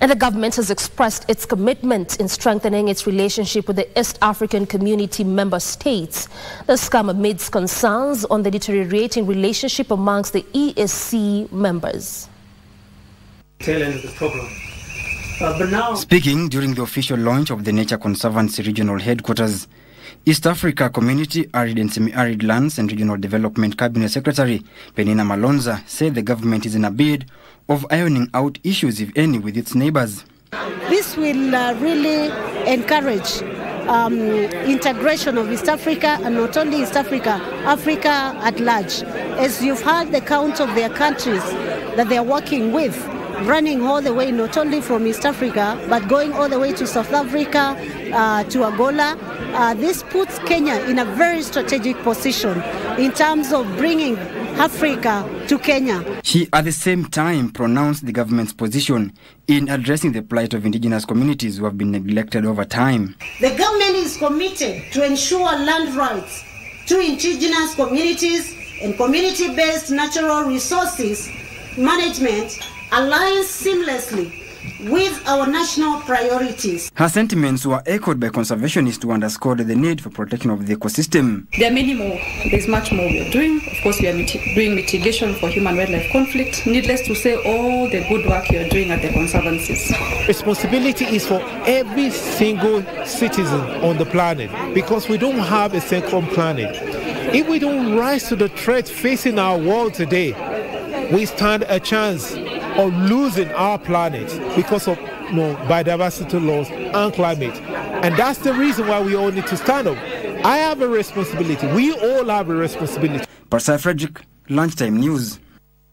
And the government has expressed its commitment in strengthening its relationship with the East African Community member states. This comes amidst concerns on the deteriorating relationship amongst the EAC members. Tail end of the problem. Uh, but now, Speaking during the official launch of the Nature Conservancy Regional Headquarters, East Africa Community Arid and Semi-Arid Lands and Regional Development Cabinet Secretary Penina Malonza said the government is in a bid of ironing out issues, if any, with its neighbors. This will uh, really encourage um, integration of East Africa and not only East Africa, Africa at large. As you've heard the count of their countries that they are working with, running all the way not only from East Africa but going all the way to South Africa, uh, to Angola. Uh, this puts Kenya in a very strategic position in terms of bringing Africa to Kenya. She at the same time pronounced the government's position in addressing the plight of indigenous communities who have been neglected over time. The government is committed to ensure land rights to indigenous communities and community based natural resources management aligns seamlessly with our national priorities. Her sentiments were echoed by conservationists who underscored the need for protection of the ecosystem. There are many more. There's much more we are doing. Of course, we are miti- doing mitigation for human-wildlife conflict. Needless to say, all the good work you are doing at the conservancies. Responsibility is for every single citizen on the planet because we don't have a second planet. If we don't rise to the threat facing our world today, we stand a chance of losing our planet because of you know, biodiversity loss and climate. And that's the reason why we all need to stand up. I have a responsibility. We all have a responsibility. Parsai Frederick, Lunchtime News.